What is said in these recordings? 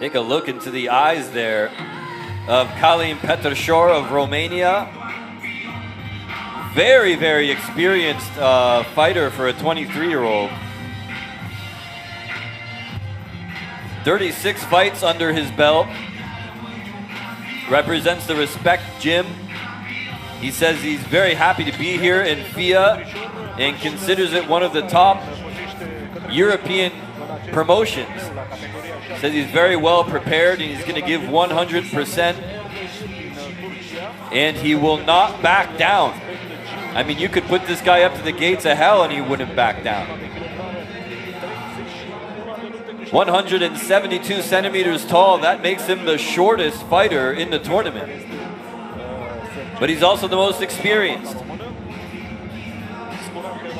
Take a look into the eyes there of Kalin Petrashor of Romania. Very, very experienced uh, fighter for a 23 year old. 36 fights under his belt. Represents the Respect Gym. He says he's very happy to be here in FIA and considers it one of the top European promotions. Says he's very well prepared and he's going to give 100% and he will not back down. I mean, you could put this guy up to the gates of hell and he wouldn't back down. 172 centimeters tall, that makes him the shortest fighter in the tournament. But he's also the most experienced.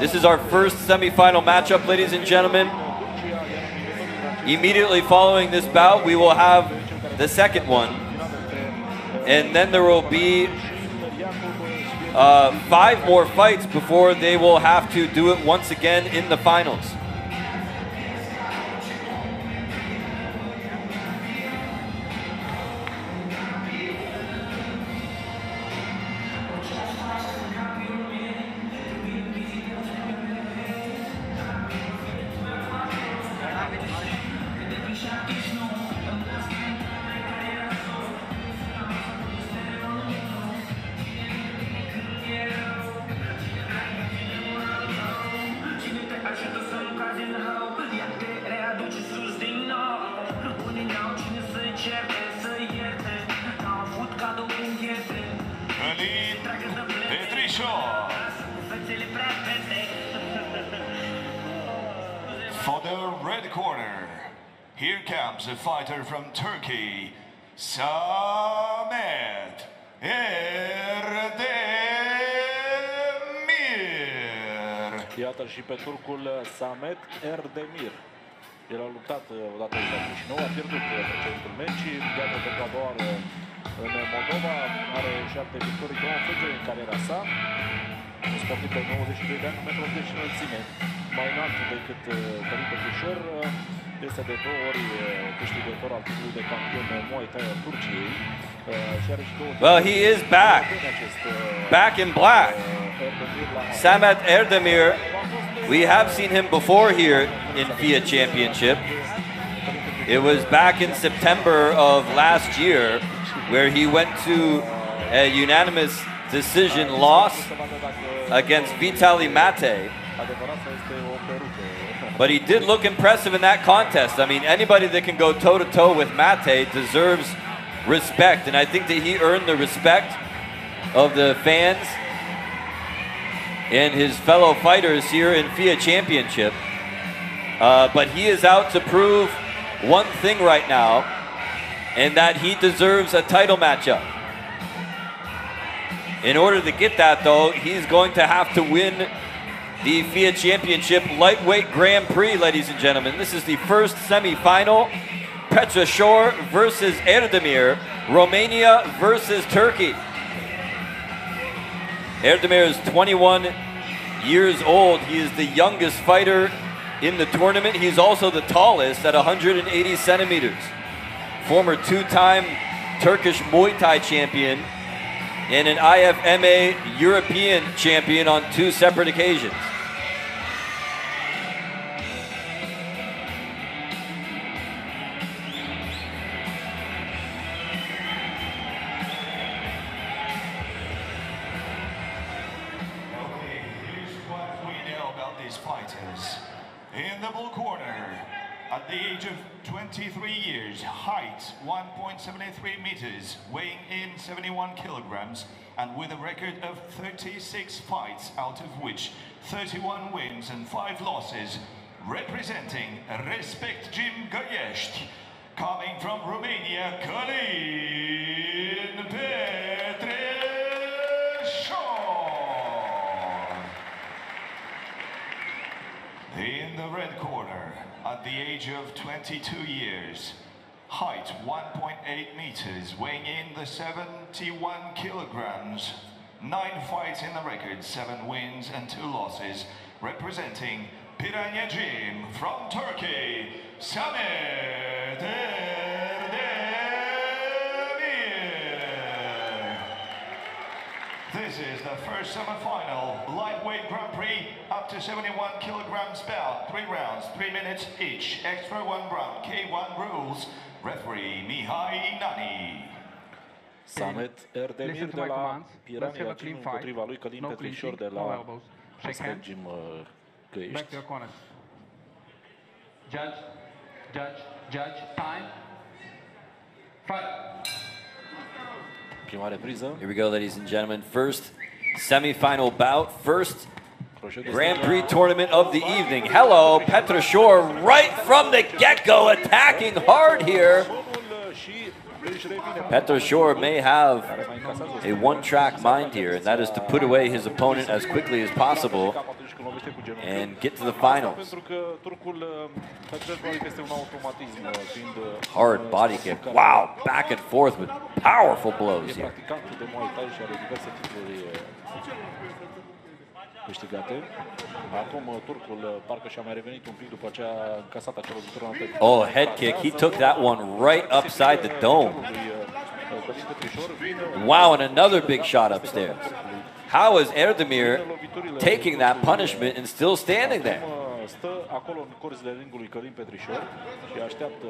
This is our first semifinal matchup, ladies and gentlemen. Immediately following this bout, we will have the second one. And then there will be uh, five more fights before they will have to do it once again in the finals. 92 de ani, 1,80 înălțime, mai înalt decât uh, Călin Petrișor. Uh, este de două ori uh, câștigător al titlului de campion Muay Thai al Turciei. Uh, și are și două Well, he is back. Back in black. Samet Erdemir. We have seen him before here in FIA Championship. It was back in September of last year where he went to a unanimous decision loss against Vitali Mate. But he did look impressive in that contest. I mean, anybody that can go toe to toe with Mate deserves respect. And I think that he earned the respect of the fans and his fellow fighters here in FIA Championship. Uh, but he is out to prove one thing right now, and that he deserves a title matchup. In order to get that, though, he's going to have to win the FIA Championship Lightweight Grand Prix, ladies and gentlemen. This is the first semifinal. Petra Shore versus Erdemir. Romania versus Turkey. Erdemir is 21 years old. He is the youngest fighter in the tournament. He's also the tallest at 180 centimeters. Former two-time Turkish Muay Thai champion and an IFMA European champion on two separate occasions. 1.73 meters, weighing in 71 kilograms, and with a record of 36 fights, out of which 31 wins and 5 losses, representing Respect Gym Găești, coming from Romania, Călin Petreshor. In the red corner, at the age of 22 years, height 1.8 meters, weighing in the 71 kilograms, nine fights in the record, seven wins and two losses, representing Piranya Gym from Turkey, Samet the first semifinal lightweight Grand Prix up to 71 kilograms bout. Three rounds, three minutes each. Extra one round. K1 rules. Referee Mihai Nani. Samet Erdemir de my la commands. Let's Pirania have a Gym împotriva lui Călin No Petrișor de no la elbows. Shake Gym uh, Back to your corners. Judge, judge, judge, time. Fight. Here we go, ladies and gentlemen. First semifinal bout, first Grand. Prix tournament of the evening. Hello, Petra Shore, right from the get-go, attacking hard here. Petra Shore may have a one-track mind here, and that is to put away his opponent as quickly as possible and get to the finals. Hard body kick. Wow, back and forth with powerful blows here. Practicant de Muay Thai și are diverse titluri câștigate. Acum uh, turcul uh, parcă și-a mai revenit un pic după aceea încasat acea lovitură în pe- Oh, head kick. He took that one right upside the dome. Lui, Călin Petrișor vine Wow, and another big shot upstairs. How is Erdemir taking that punishment and still standing there? Uh, Stă acolo în corzile ringului Călin Petrișor și așteaptă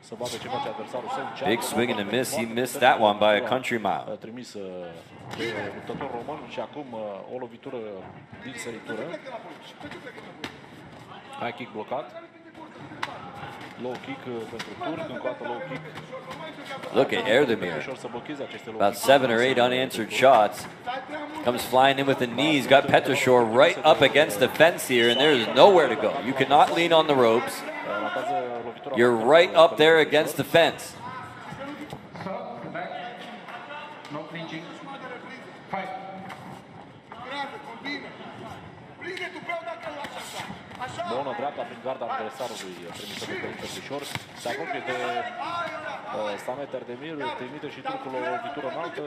să vadă ce face adversarul său. Încearcă Big swing and a miss. He missed that one by a country mile. Trimis uh, luptător român și acum uh, o lovitură din săritură. High kick blocat. Low kick uh, pentru turc, încă o low kick. Look at Erdemir. Ușor să blocheze aceste low About seven or eight unanswered shots. Comes flying in with the knees. Got Petrashore right up against the fence here, and there is nowhere to go. You cannot lean on the ropes. Uh, lovitura You're right up there against the fence. Stop, back. No clinching. Fight. Bună dreapta prin garda adversarului trimisă de Călin Petrișor. Se apropie de uh, Samet Erdemir, trimite și turcul o lovitură înaltă.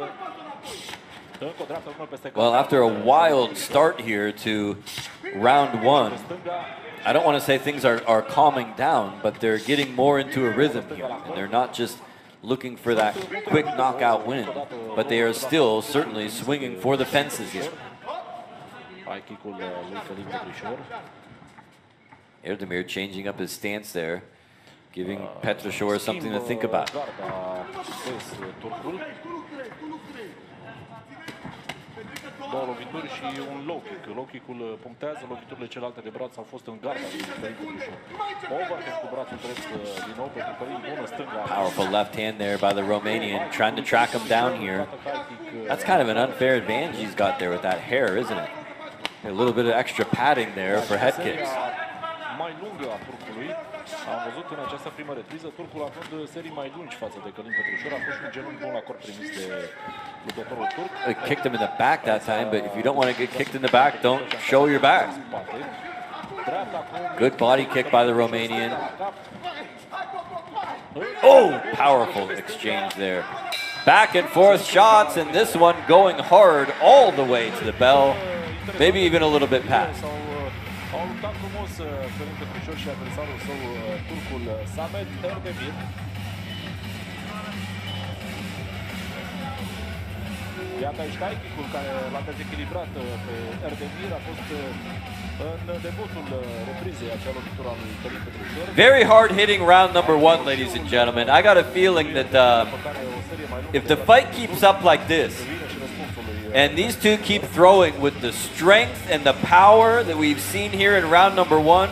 Încă o dreaptă bună peste Well, after a wild start here to round one, I don't want to say things are, are calming down, but they're getting more into a rhythm here. And they're not just looking for that quick knockout win, but they are still certainly swinging for the fences here. High kick-ul uh, lui Călin Petrișor. Erdemir changing up his stance there, giving Petrashore something to think about. Garda des uh, turcul. Două lovituri și un low kick. Low kick-ul punctează, loviturile celelalte de braț au fost în garda lui Călin Petrișor. Overhead cu brațul drept uh, din nou pentru Călin, bună stânga. Powerful left hand there by the Romanian, trying to track him down here. That's kind of an unfair advantage he's got there with that hair, isn't it? A little bit of extra padding there for head kicks. mai lungă a turcului. Am văzut în această primă repriză turcul având serii mai lungi față de Călin. A fost un genunchi bun la corp trimis de luptătorul turc. It kicked him in the back that time, but if you don't want to get kicked in the back, don't show your back. Good body kick by the Romanian. Oh, powerful exchange there. Back and forth shots, and this one going hard all the way to the bell, maybe even a little bit past. Uh, au luptat frumos uh, Călin și adversarul său, uh, turcul uh, Samet Erdemir. Iată aici high kick-ul care l-a dezechilibrat uh, pe Erdemir. A fost uh, în debutul uh, reprizei acea lovitură a lui Petrișor. Very hard hitting round number one, ladies and gentlemen. I got a feeling that uh, După care o serie mai lungă if the fight keeps up like this, and these two keep throwing with the strength and the power that we've seen here in round number one,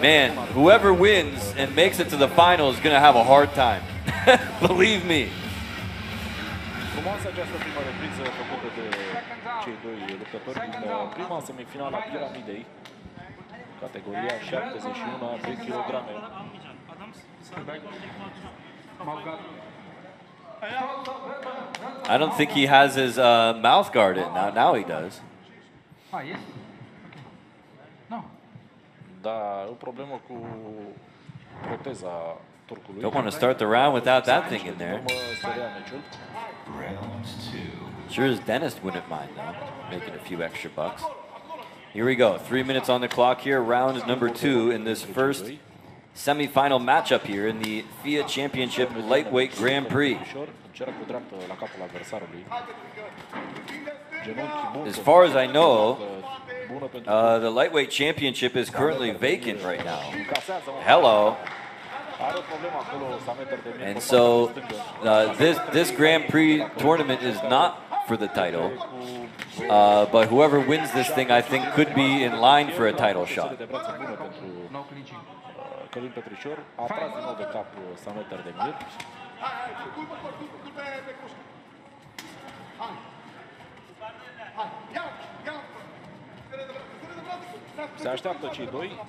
man, whoever wins and makes it to the final is going to have a hard time. Believe me. Categoria 71 de kilograme. Back. Mouth guard. I don't think he has his uh, mouth guard in. Now, now he does. Ah, yes? Okay. No. Da, o problemă cu proteza turcului. Don't want to start the round without that thing in there. Urmă să rea meciul. Round two. Sure as dentist wouldn't mind though, making a few extra bucks. Here we go. Three minutes on the clock here. Round number two in this first semifinal matchup here in the FIA Championship Lightweight Grand Prix. As far as I know, Uh, the lightweight championship is currently vacant right now. Hello. And so uh, this this Grand Prix tournament is not for the title, uh, but whoever wins this thing, I think, could be in line for a title shot. Călin Petrișor. A tras din nou de cap uh, Samet Erdemir. Se așteaptă cei doi.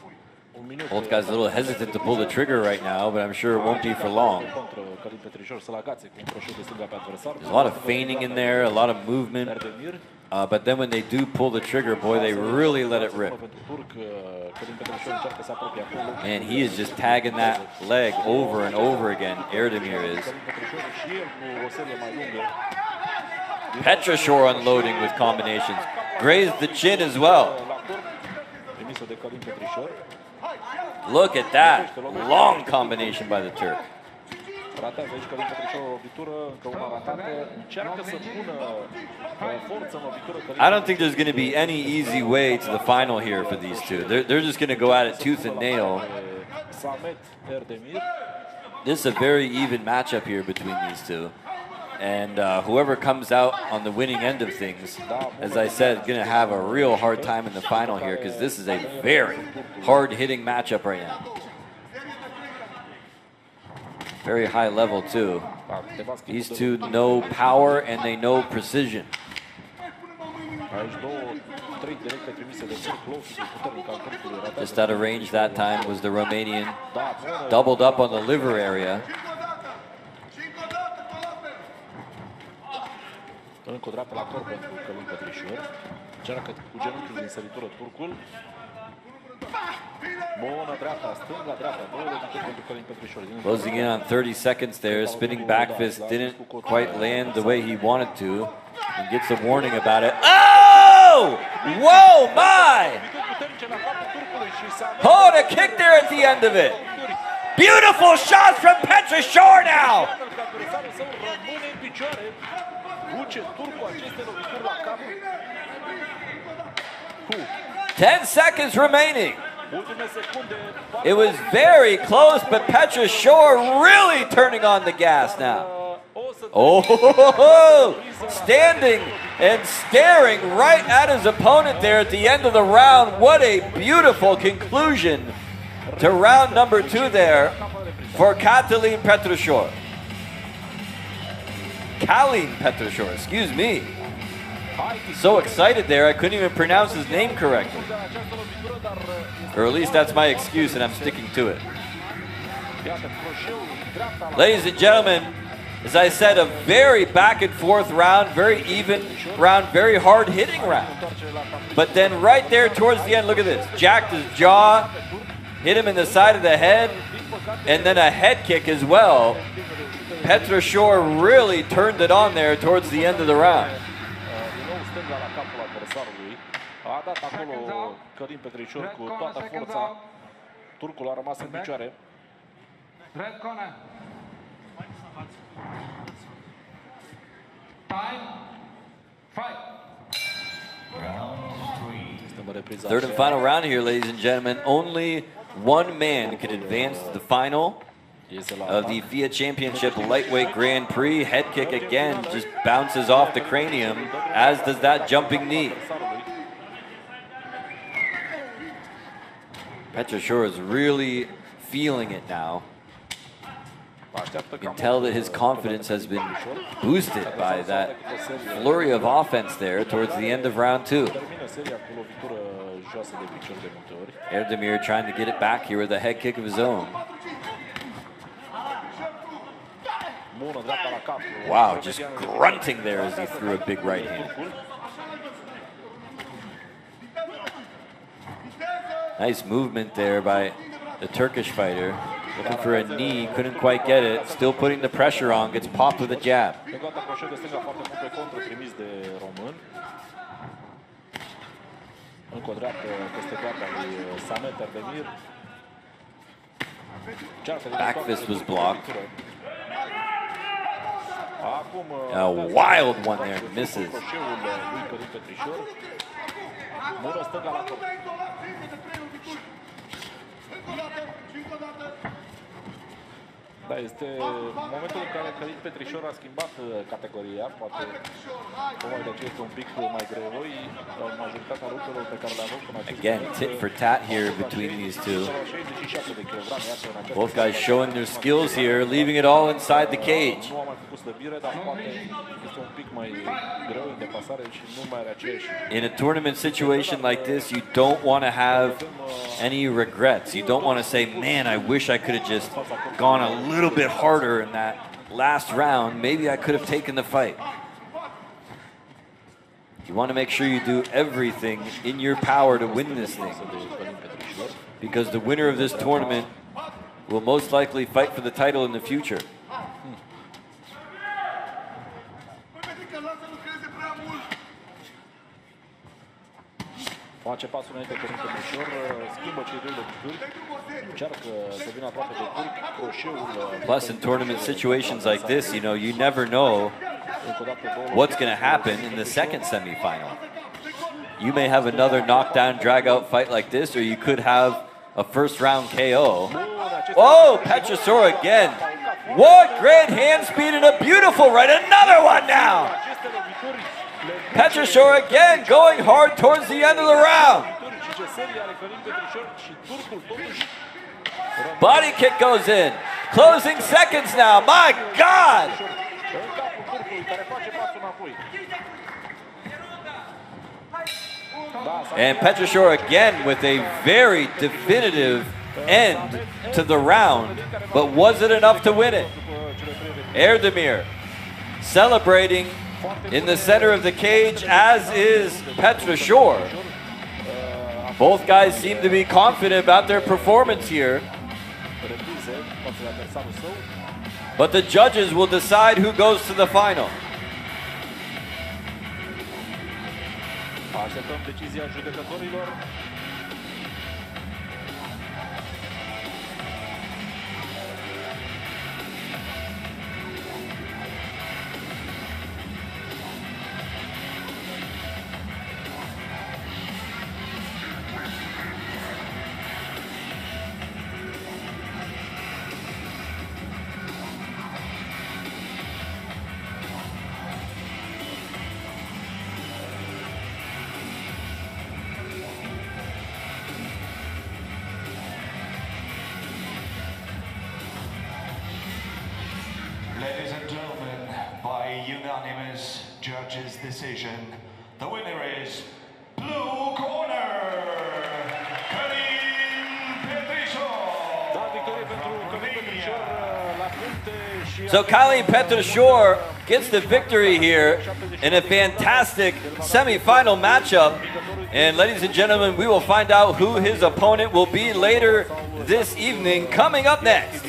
Un. Both guys a little hesitant to pull the trigger right now, but I'm sure it won't be for long. Contra Călin Petrișor să-l agațe cu un croșet de stânga pe adversar. There's a lot of feigning in there, a lot of movement, Erdemir. Uh, but then when they do pull the trigger, boy, they really let it rip. And he is just tagging that leg over and over again. Erdemir is. Petrashore unloading with combinations. Grazed the chin as well. Look at that long combination by the Turk. Ratează aici Călin o încă una ratată. Încearcă să pună uh, forță în I don't think there's going to be any easy way to the final here for these two. They're, they're just going to go at it tooth and nail. Samet Erdemir. This is a very even matchup here between these two. And uh, whoever comes out on the winning end of things, as I said, going to have a real hard time in the final here because this is a very hard hitting matchup right now. Very high level, too. These two know power and they know precision. Just out of range that time was the Romanian. Doubled up on the liver area. Încă o la corp pentru Călin. Încearcă cu genunchiul din săritură turcul. Closing in on 30 seconds there. Spinning back fist didn't quite land the way he wanted to. And gets a warning about it. Oh! Whoa, my! puternice la capul turcului și s-a Oh, and a kick there at the end of it. Beautiful shots from Petra Shore now. Că adversarul său rămâne în picioare. Duce turcul aceste lovituri la cap. Cu 10 seconds remaining. It was very close, but Petra Shore really turning on the gas now. Oh, standing and staring right at his opponent there at the end of the round. What a beautiful conclusion to round number two there for Katalin Petrushor. Kalin Petrushor, excuse me. So excited there, I couldn't even pronounce his name correctly. Or at least that's my excuse, and I'm sticking to it. Ladies and gentlemen, as I said, a very back and forth round, very even round, very hard hitting round. But then right there towards the end, look at this. Jacked his jaw, hit him in the side of the head, and then a head kick as well. Petra Shore really turned it on there towards the end of the round. Din nou stânga la capul adversarului. A dat acolo Călin Petrișor cu toată forța. Turcul a rămas în picioare. Red corner. Time. Fight. Suntem în repriza Third and final round here, ladies and gentlemen. Only one man can advance to the final of the FIA Championship Lightweight Grand Prix. Head kick again just bounces off the cranium, as does that jumping knee. Petra Shore is really feeling it now. You can tell that his confidence has been boosted by that flurry of offense there towards the end of round two. Termină seria cu lovitură joasă de picior de multe ori. Erdemir trying to get it back here with a head kick of his own. Bună dreapta la cap. Wow, just grunting there as he threw a big right hand. Nice movement there by the Turkish fighter. Looking for a knee, couldn't quite get it. Still putting the pressure on, gets popped with a jab. Back fist was blocked. A wild one there, misses. croșeul lui Călin Petrișor. Mură stânga la top. Da, este momentul în care Călin Petrișor a schimbat uh, categoria, poate tocmai de aceea este un pic mai greoi. Uh, Majoritatea pe care le-a avut până acest Again, tit uh, for tat here between these two. 67 de kilograme, iată, în această Both guys showing their skills here, leaving it all inside the cage. Nu a mai făcut slăbire, dar poate este un pic mai greu în și nu mai are aceeași In a tournament situation like this, you don't want to have any regrets. You don't want to say, man, I wish I could have just gone a little bit harder in that last round. Maybe I could have taken the fight. You want to make sure you do everything in your power to win this thing. Because the winner of this tournament will most likely fight for the title in the future. Face pasul înainte schimbă cei doi încearcă să vină aproape de turc, croșeul uh, Plus, in tournament situations like this, you know, you never know încă o dată două what's going to happen in the second semifinal. You may have another knockdown, drag out fight like this, or you could have a first round KO. Oh, Petrosaur again. What great hand speed and a beautiful right. Another one now. Petrosaur again going hard towards the end of the round. Body kick goes in. Closing seconds now. My God. And Petrosaur again with a very definitive end to the round. But was it enough to win it? Erdemir celebrating in the center of the cage, as is Petra Shore. Both guys seem to be confident about their performance here, but the judges will decide who goes to the final. Așteptăm decizia judecătorilor. Decision, the winner is Blue Corner, So Kylie Petrosaur gets the victory here in a fantastic semifinal matchup. And ladies and gentlemen, we will find out who his opponent will be later this evening. Coming up next.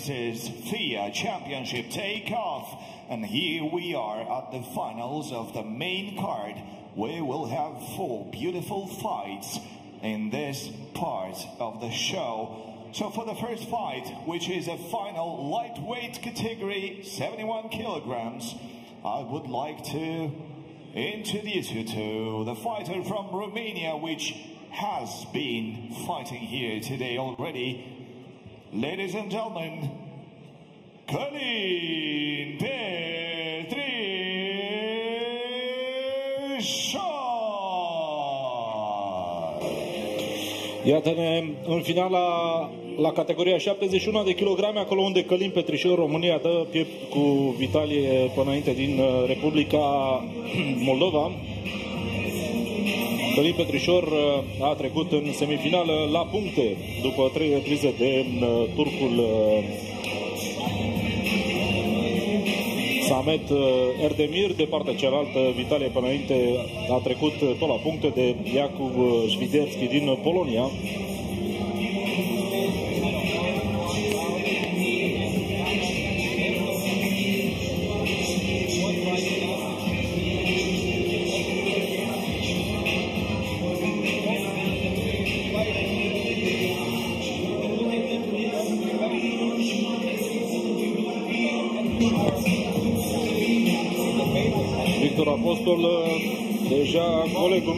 This is FIA Championship takeoff, and here we are at the finals of the main card. We will have four beautiful fights in this part of the show. So for the first fight, which is a final lightweight category, 71 kilograms, I would like to introduce you to the fighter from Romania, which has been fighting here today already. Ladies and gentlemen, Călin Petrișor! Iată-ne în finala la categoria 71 de kilograme, acolo unde Călin Petrișor, România, dă piept cu Vitalie până înainte din uh, Republica Moldova. Călin Petrișor uh, a trecut în semifinală la puncte după trei reprize de uh, turcul Samet Erdemir, de partea cealaltă, Vitalie până înainte a trecut tot la puncte de Jakub Șviderski din Polonia.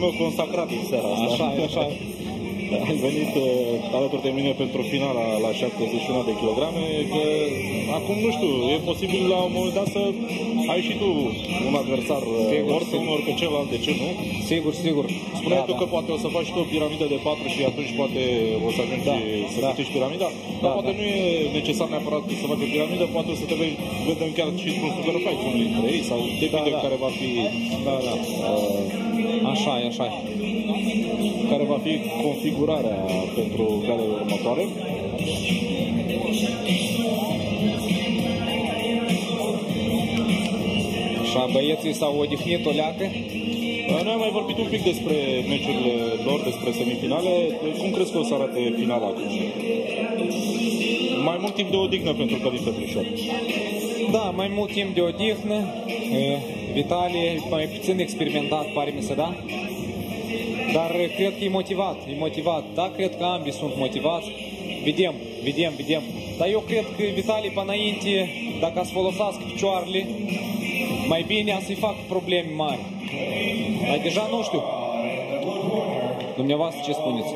Meu consacrat în seara asta. Așa e, așa e. Ai venit uh, alături de mine pentru finala la 71 de kilograme, că acum nu știu, e posibil la un moment dat să ai și tu un adversar, uh, Sigur, ori pe sigur. unul, ori pe celălalt, de ce nu? Sigur, sigur. Spuneai Da, tu da. că poate o să faci tu o piramidă de 4 și atunci poate o să ajungi Da, să da. câștigi piramida, dar Da, poate da. nu e necesar neapărat să faci o piramidă, poate o să te vei, vedem chiar și într-un super fight unul dintre ei, sau depinde da. care va fi Da, da. Așa e, așa e. care va fi configurarea pentru galele următoare. Așa, băieții s-au odihnit o leacă. Noi am mai vorbit un pic despre meciurile lor, despre semifinale. Cum crezi că o să arate finala acum? Mai mult timp de odihnă pentru Călin Petrișor. Da, mai mult timp de odihnă. E, Vitalie, mai puțin experimentat, pare mi se, da? Dar e, cred că e motivat, e motivat. Da, cred că ambii sunt motivați. Vedem, vedem, vedem. Dar eu cred că Vitalie până înainte, dacă să folosească picioarele, mai bine a să-i fac probleme mari. Dar deja nu știu. Dumneavoastră ce spuneți?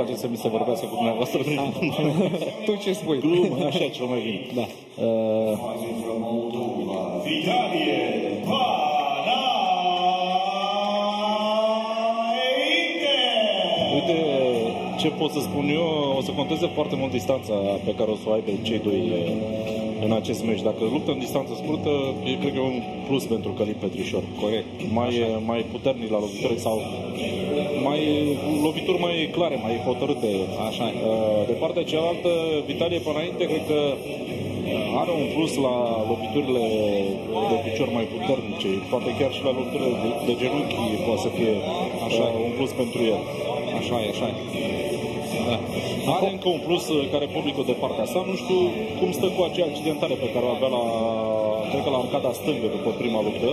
Uh, Nu-mi place să mi se vorbească cu dumneavoastră. tu ce spui? Glumă, așa cel mai bine. Da. Uh, Vitalie Panaite! Uite ce pot să spun eu, o să conteze foarte mult distanța pe care o să o aibă cei doi eh, în acest meci. Dacă luptă în distanță scurtă, eu cred că e un plus pentru Călin Petrișor. Corect. Mai, eh, mai puternic la lovituri sau mai lovituri mai clare, mai hotărâte. Așa e. Eh, De partea cealaltă, Vitalie până înainte, cred că are un plus la loviturile de picior mai puternice. Poate chiar și la loviturile de, de genunchi poate să fie așa, un plus pentru el. Așa e, așa e. Da. Are încă un plus uh, care publică de partea sa. Nu știu cum stă cu acea accidentare pe care o avea la, cred că la arcada stângă după prima luptă.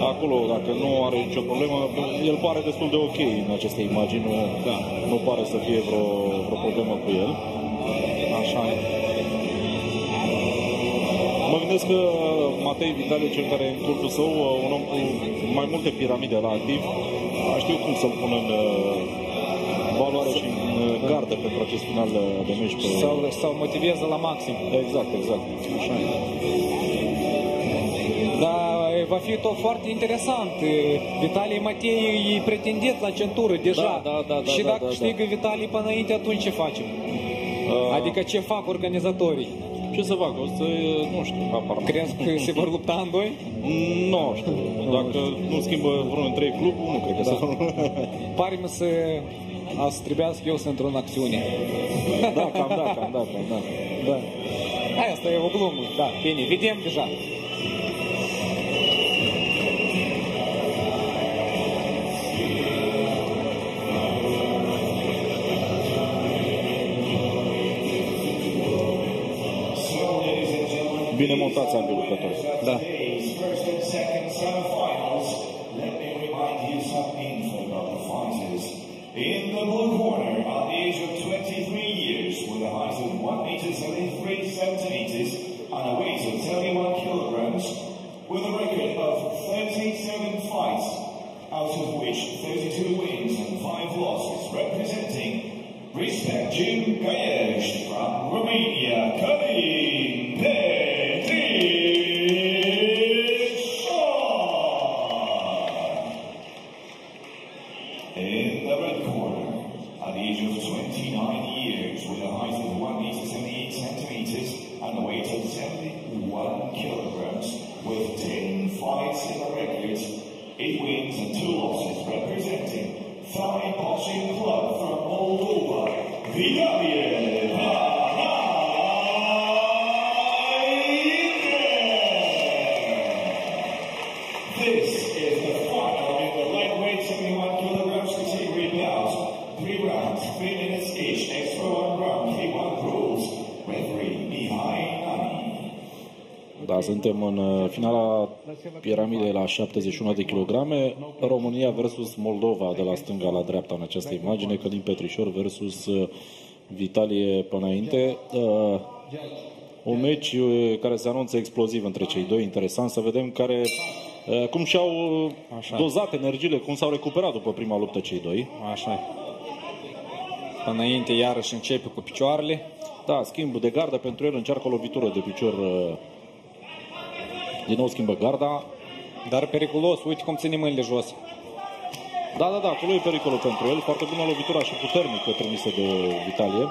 Acolo, dacă nu are nicio problemă, el pare destul de ok în aceste imagini. Nu, Da. nu pare să fie vreo, vreo problemă cu el. Așa e. Mă gândesc că Matei Vitale, cel care e în cursul său, uh, un om cu mai multe piramide la activ, a știut cum să-l pună în uh, valoare și în uh, gardă pentru acest final de, de meci. Pe... Sau, sau motivează la maxim. Exact, exact. Așa e. Dar e, va fi tot foarte interesant. E, Vitalie Matei e pretendent la centură deja. Da, da, da, da, și da, dacă da, câștigă Vitalie până înainte, atunci ce facem? Uh, Adică ce fac organizatorii? Ce să fac? O să, nu știu, apar. Crezi că se vor lupta în doi? Nu știu. Dacă nu schimbă vreunul între ei clubul, nu cred că Da. să... Pare mi să a să trebuiască eu să intru în acțiune. da, cam da, cam da, cam da. Da. Asta e o glumă. Da, bine, vedem deja. Bine montați ambii lucrători. Da. First and second semifinals. Let me remind you some info about the fighters. In the blue corner, at the age of 23 years, with a height of 1 meter 73 centimeters and a weight of 71 kilograms, with a record of 37 fights, out of which 32 wins and 5 losses, representing Respect Gym suntem în uh, finala piramidei la 71 de kilograme. România versus Moldova de la stânga la dreapta în această imagine. Călin Petrișor versus uh, Vitalie până înainte. Uh, Un meci uh, care se anunță exploziv între cei doi. Interesant să vedem care, uh, cum și-au uh, Așa. dozat energiile, cum s-au recuperat după prima luptă cei doi. Așa e. Până înainte iarăși începe cu picioarele. Da, schimb de gardă pentru el, încearcă o lovitură de picior. Uh, Din nou schimbă garda. Dar periculos, uite cum ține mâinile jos. Da, da, da, acolo e pericolul pentru el. Foarte bună lovitura și puternică trimisă de Vitalie.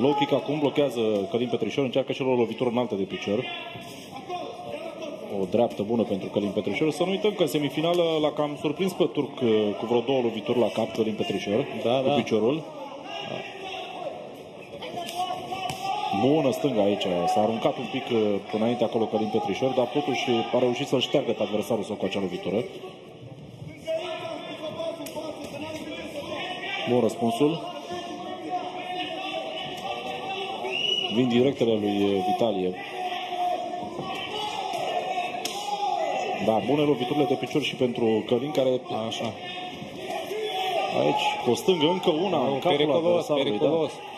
Low kick acum blochează Călin Petrișor, încearcă și el o lovitură înaltă de picior. O dreaptă bună pentru Călin Petrișor. Să nu uităm că în semifinală l-a cam surprins pe turc uh, cu vreo două lovituri la cap Călin Petrișor, Da, cu da. piciorul. Bună stânga aici, s-a aruncat un pic uh, până înainte acolo Călin Petrișor, dar totuși a reușit să-l șteargă pe adversarul său cu acea lovitură. Bun răspunsul. Vin directele lui uh, Vitalie. Da, bune loviturile de picior și pentru Călin, care Așa. aici, cu o stângă, încă una, în capul Periculos, adversarului, periculos. Da.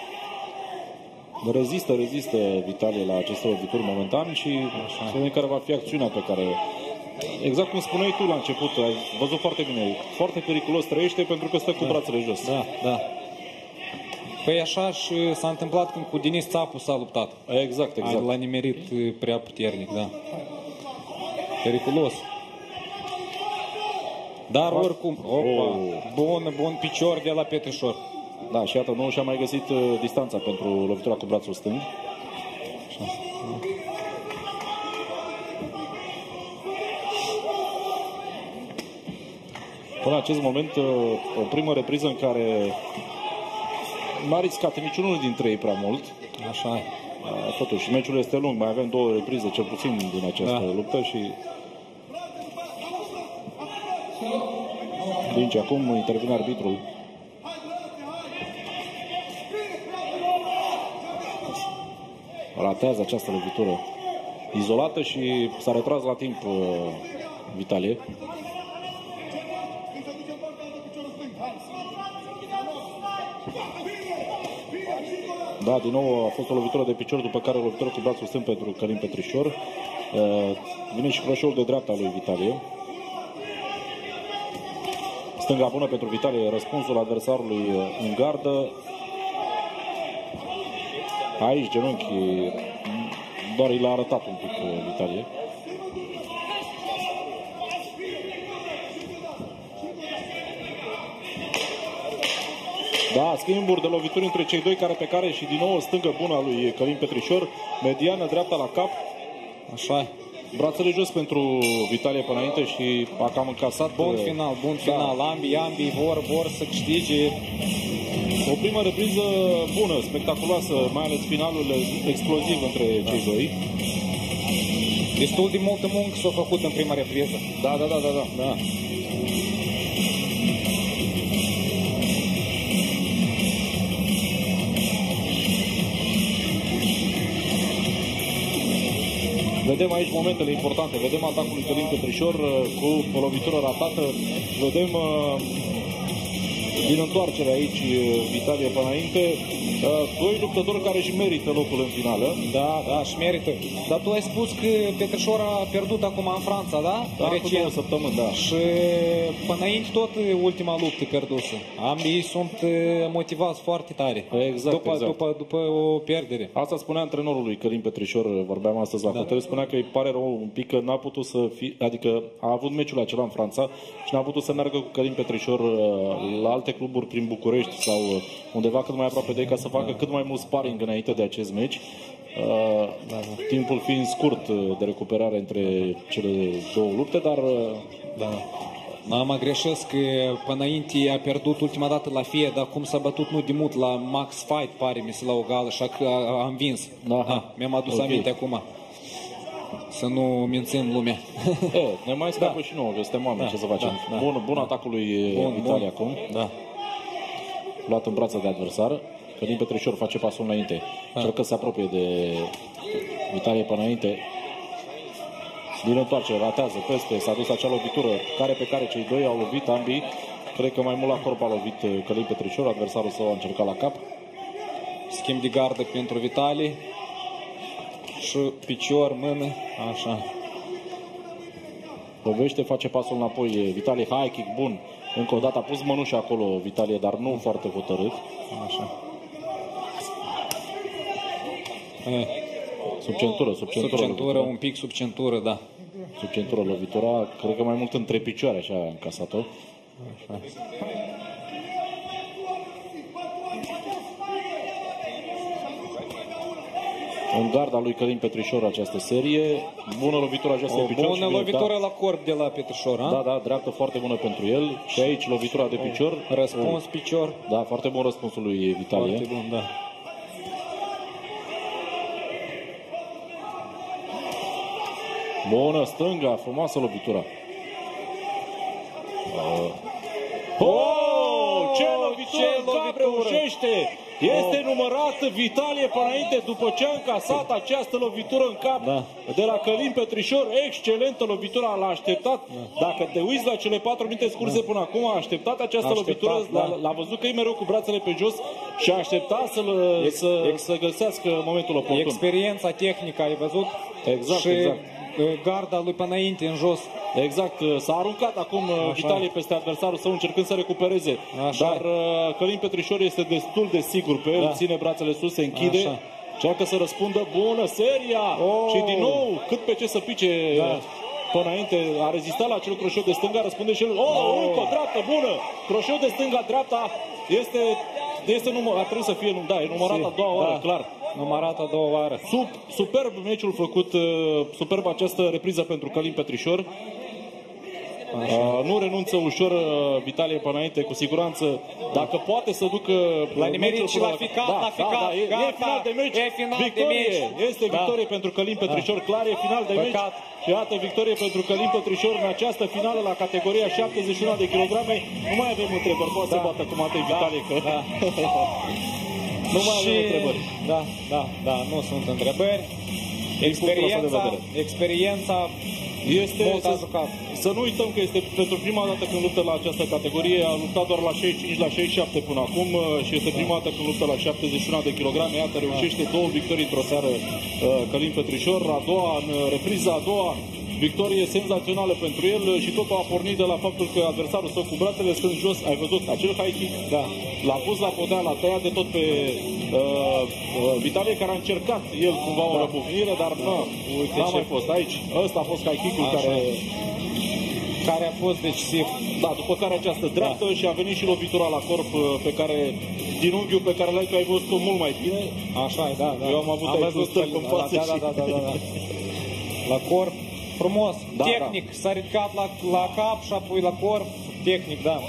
Rezistă, rezistă Vitalie la aceste lovituri momentan și să vedem care va fi acțiunea pe care... Exact cum spuneai tu la început, ai văzut foarte bine, foarte periculos trăiește pentru că stă cu brațele jos. Da, da. Păi așa și s-a întâmplat când cu Denis Țapu s-a luptat. Exact, exact. Exact. L-a nimerit uh, prea puternic, da. Periculos. Dar oricum, opa, Oh. bun, bun picior de la Petrișor. Da, și iată, nu și-a mai găsit uh, distanța pentru lovitura cu brațul stâng. Până în acest moment, uh, o primă repriză în care n-a riscat niciunul dintre ei prea mult. Așa e. Uh, Totuși, meciul este lung, mai avem două reprize cel puțin din această Da. luptă și Linge acum intervine arbitrul. Ratează această lovitură izolată și s-a retras la timp uh, Vitalie. Da, din nou a fost o lovitură de picior, după care o lovitură cu brațul stâng pentru Călin Petrișor. Uh, Vine și croșeul de dreapta lui Vitalie. Stânga bună pentru Vitalie, răspunsul adversarului uh, în gardă. Aici genunchi doar i l-a arătat un pic uh, Vitalie. Da, schimburi de lovituri între cei doi care pe care și din nou o stângă bună a lui Călin Petrișor, mediană dreapta la cap, Așa e. brațele jos pentru Vitalie până înainte și a cam încasat. Bun uh, final, bun da. final. Ambii, ambii vor, vor să câștige. O primă repriză bună, spectaculoasă, mai ales finalul exploziv între cei doi. Destul de multă muncă s-a făcut în prima repriză. Da, da, da, da, da. Da. Vedem aici momentele importante, vedem atacul lui Călin Petrișor uh, cu o lovitură ratată, vedem uh, din întoarcere aici uh, Vitalie pe înainte, uh, doi luptători care își merită locul în finală. Da, da, și merită. Dar tu ai spus că Petrișor a pierdut acum în Franța, da? Da, cu două săptămâni, da. Și până înainte tot ultima luptă pierdusă. Ambii sunt uh, motivați foarte tare. Exact, după, exact. După, după o pierdere. Asta spunea antrenorul lui Călin Petrișor, vorbeam astăzi la da. hotel, spunea că îi pare rău un pic că n-a putut să fie, adică a avut meciul acela în Franța și n-a putut să meargă cu Călin Petrișor uh, la alte cluburi prin București sau uh, undeva cât mai aproape de ei ca să facă cât mai mult sparring înainte de acest meci. Uh, timpul fiind scurt uh, de recuperare între cele două lupte, dar uh, Da. Da, mă greșesc că până înainte a pierdut ultima dată la fie, dar cum s-a bătut nu de mult la Max Fight, pare mi se la o gală, așa că a- am vins. Aha. Ah, mi-am adus Ok. aminte acum. Să nu mințim lumea. e, ne mai scapă da. și nouă, că suntem oameni, Da, ce să facem. da, da. Bun, bun atacul lui Bun, Italia bun. acum. Da. luat în brață de adversar. Călin Petrișor face pasul înainte. Da. Cel că se apropie de Vitalie pe înainte. Din întoarcere, ratează peste, s-a dus acea lovitură care pe care cei doi au lovit ambii. Cred că mai mult la corp a lovit uh, Călin Petrișor, adversarul său a încercat la cap. Schimb de gardă pentru Vitali. Și picior, mână, așa. Lovește, face pasul înapoi e Vitalie, high kick bun. Încă o dată a pus mănușa acolo Vitalie, dar nu foarte hotărât. Așa. Eh, Sub centură, sub sub centură. centură, lovitura. un pic sub centură, da. Sub centură lovitura, cred că mai mult între picioare așa a încasat-o. În garda lui Călin Petrișor această serie. Bună lovitură aceasta O de picior. bună și lovitură da, la corp de la Petrișor, Da, ha? da, dreaptă foarte bună pentru el. Și aici lovitura de picior. Răspuns picior. Da, foarte bun răspunsul lui Vitalie. Foarte bun, da. Bună stânga, frumoasă lovitura. Oh, ce lovitură ce în cap lovitură! reușește! Este numărat Vitalie pe înainte după ce a încasat această lovitură în cap Da. de la Călin Petrișor. Excelentă lovitura, l-a așteptat. Dacă te uiți la cele patru minute scurse până acum, a așteptat această A așteptat, lovitură, da. l-a, l-a văzut că e mereu cu brațele pe jos și a așteptat să, să, ex- să găsească momentul oportun. Experiența tehnică, ai văzut? Exact, și exact. Uh, garda lui pe înainte, în jos. Exact, s-a aruncat acum Așa. Vitalie peste adversarul său încercând să recupereze. Așa. Dar uh, Călin Petrișor este destul de sigur pe el, Da. ține brațele sus, se închide. Așa. Încearcă să răspundă, bună seria! Oh. Și din nou, cât pe ce să pice Da. până înainte, a rezistat la acel croșeu de stânga, răspunde și el, oh, Oh. încă o dreaptă, bună! Croșeu de stânga, dreapta, este, este număr, ar trebui să fie, nu, da, e numărat a doua oară, da. clar. Numărat a doua oară. Sub, superb meciul făcut, uh, superb această repriză pentru Călin Petrișor. Uh, nu renunță ușor uh, Vitalie pe înainte, cu siguranță. Dacă poate să ducă La nimerit meciul și până la ficat, da, la ficat, da, da, e, e gata, final de meci. e final de victorie. meci. Este Da. victorie pentru Călin Petrișor, clar e final de meci. Păcat. Și iată victorie pentru Călin Petrișor în această finală la categoria 71 de kilograme. Nu mai avem întrebări, poate să bată cum atâi Vitalie, că Da. nu mai avem întrebări. Da, da, da, nu sunt întrebări. punctul ăsta de Experiența, vedere. experiența Este, mult a să, jucat. să nu uităm că este pentru prima dată când luptă la această categorie, a luptat doar la 65, la 67 până acum uh, și este prima dată când luptă la 71 de kilograme. Iată, reușește două victorii într-o seară uh, Călin Petrișor, a doua în uh, repriza a doua victorie senzațională pentru el uh, și totul a pornit de la faptul că adversarul său cu brațele stând jos, ai văzut acel high kick, Da. l-a pus la podea, l-a tăiat de tot pe uh, uh, Vitalie care a încercat el cumva o răbufnire, dar nu, Uite n-a ce- mai fost aici. Ăsta a fost high kick-ul Așa. care care a fost decisiv. da, după care această dreaptă și a venit și lovitura la corp uh, pe care, din unghiul pe care l-ai tu ai văzut-o mult mai bine. Așa e, da, da. Eu am avut aici un văzut stâlp că- în da, față da, și- da, da, da, da. La corp, frumos, Da, tehnic, s-a ridicat la, la cap și apoi la corp, tehnic, da.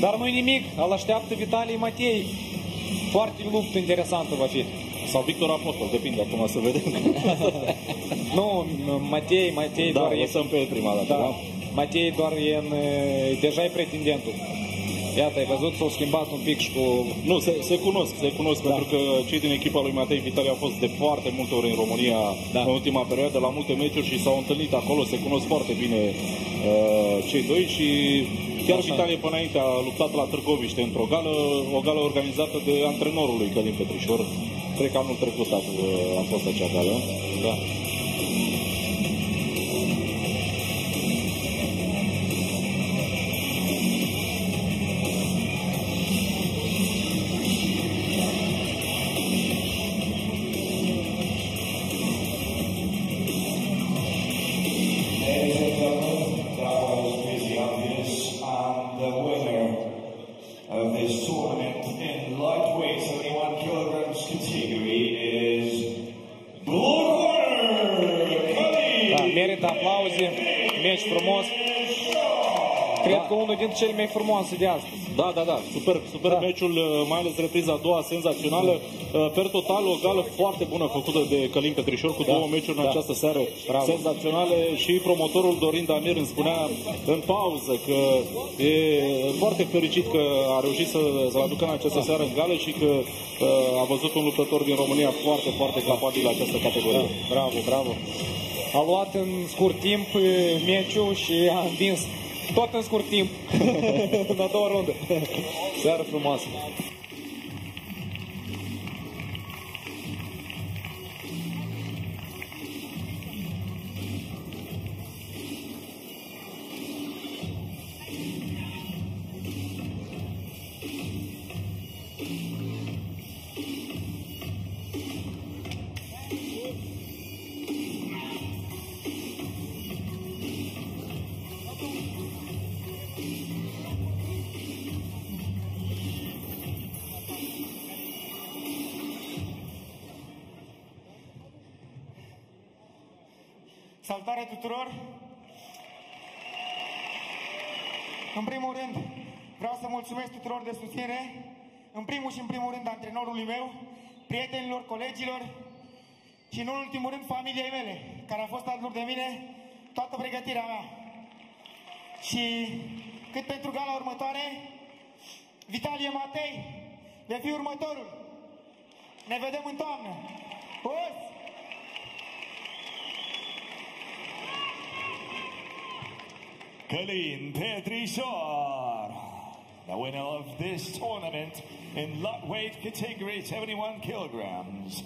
Dar nu nimic, îl așteaptă Vitalie Matei. Foarte luptă interesantă va fi. Sau Victor Apostol, depinde acum să vedem. Nu, Matei, Matei da, doar e... lăsăm pe el prima dată, da? Da, Matei doar e în... e- Deja e pretendentul. Iată, ai văzut, s-au schimbat un pic și cu... Nu, se, se cunosc, se cunosc, Da. pentru că cei din echipa lui Matei Vitalia au fost de foarte multe ori în România Da. în ultima perioadă, la multe meciuri și s-au întâlnit acolo, se cunosc foarte bine uh, cei doi și chiar Așa. Vitalie până înainte a luptat la Târgoviște într-o gală, o gală organizată de antrenorul lui Călin Petrișor. Cred că anul trecut a, a fost acea gală. Da. Cele mai frumoase de astăzi. Da, da, da, super, super Da. da. meciul, uh, mai ales repriza a doua, senzațională. Uh, Per total, o gală foarte bună făcută de Călin Petrișor cu Da, două meciuri în da. această seară Bravo. senzaționale și promotorul Dorin Damir îmi spunea în pauză că e foarte fericit că a reușit să, să aducă în această seară în gală și că uh, a văzut un luptător din România foarte, foarte capabil la această categorie. Bravo, bravo. A luat în scurt timp e, meciul și a învins tot în scurt timp. în a doua rundă. Seară frumoasă. Salutare tuturor! În primul rând, vreau să mulțumesc tuturor de susținere, în primul și în primul rând antrenorului meu, prietenilor, colegilor și în ultimul rând familiei mele, care a fost alături de mine toată pregătirea mea. Și cât pentru gala următoare, Vitalie Matei vei fi următorul. Ne vedem în toamnă. Poți! Calin Petrisor, the winner of this tournament in lightweight category 71 kilograms.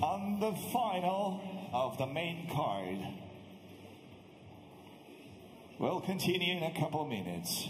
On the final of the main card. We'll continue in a couple minutes.